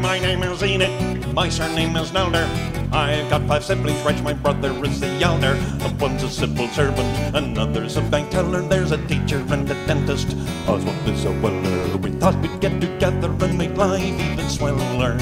my name is Enid. My surname is Nelder. I've got five siblings, Reg, my brother is the elder. One's a civil servant, another's a bank teller. There's a teacher and a dentist. Oswald is a weller. We thought we'd get together and make life even sweller.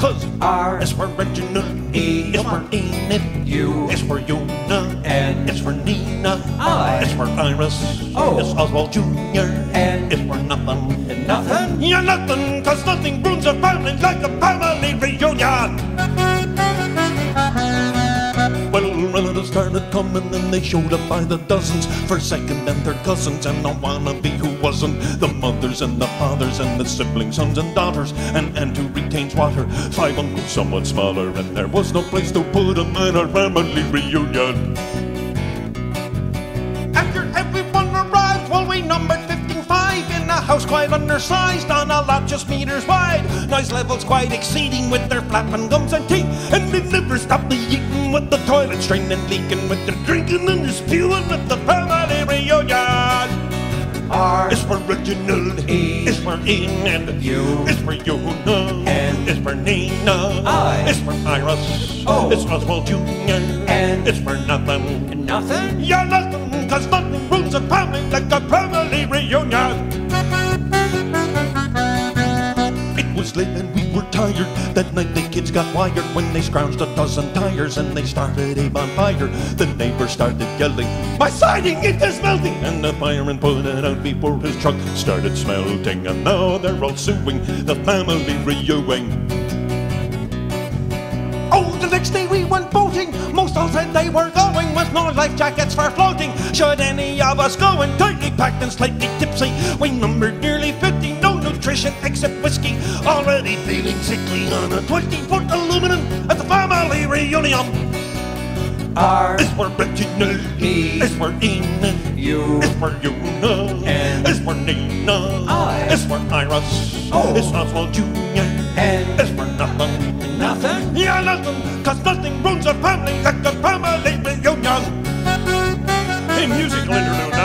Cause R is for Reginald, E is for Enid, U is for Yuna, N is for Nina, I is for Iris, O is Oswald Jr., N is for nothing. Nothing? Yeah, nothing, cause nothing ruins a family like a family reunion. Well, relatives started coming and they showed up by the dozens for second and third cousins and a wannabe who wasn't. The mothers and the fathers and the siblings, sons and daughters, and aunt who retains water. Five uncles somewhat smaller, and there was no place to put them at our family reunion. Quite undersized on a lot just meters wide. Noise levels quite exceeding with their flapping gums and teeth. And they never stop the eating with the toilet straining, leaking with the drinking and the spewing with the family reunion. R It's for Reginald, E it's for Enid, U it's for Yuna, N it's for Nina, I it's for Iris, O it's Oswald Jr., N it's for nothing. Nothing? Yeah, late and we were tired. That night the kids got wired when they scrounged a dozen tires and they started a bonfire. The neighbor started yelling, My siding, it is melting! And the fireman put it out before his truck started smelting. And now they're all suing the family reunion. Oh, the next day we went boating. Most all said they were going with no life jackets for floating. Should any of us go in tightly packed and slightly tipsy? We numbered nearly 50, no nutrition except whiskey. Already feeling sickly on a 20 foot aluminum at the family reunion. R It's for Reginald, E it's for Enid, U it's for Yuna, N it's for Nina, I it's oh. for Iris, O it's Oswald Jr., N it's for nothing. Nothing? Yeah, nothing, cause nothing ruins a family like a family reunion. Hey, musical interlude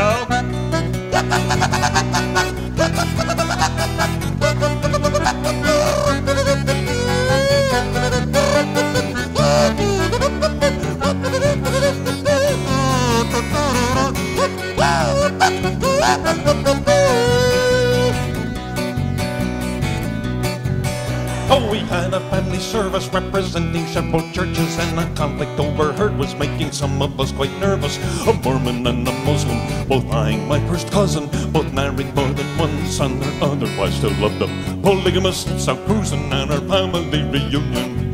Oh, we had a family service representing several churches, and a conflict overheard was making some of us quite nervous. A Mormon and a Muslim, both eyeing my first cousin, both married more than one son, their other wives still loved them. Polygamists out cruising at our family reunion.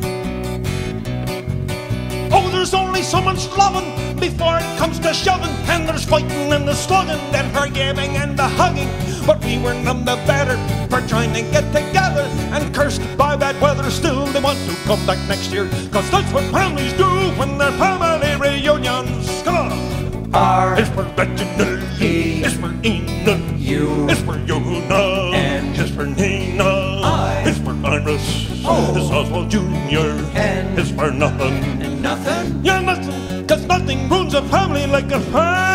Oh, there's only so much loving before it comes to shoving, and there's fighting and the slugging, then forgiving and the hugging. But we were none the better for trying to get together, and cursed by bad weather. Still, they want to come back next year, cause that's what families do when they're family reunions. Come on! R It's for Reginald, E it's for Enid, U it's for Yuna, N it's for Nina, I it's for Iris, O it's Oswald Jr., N it's for nothing. Nothing? Nothing, nothing ruins a family like a family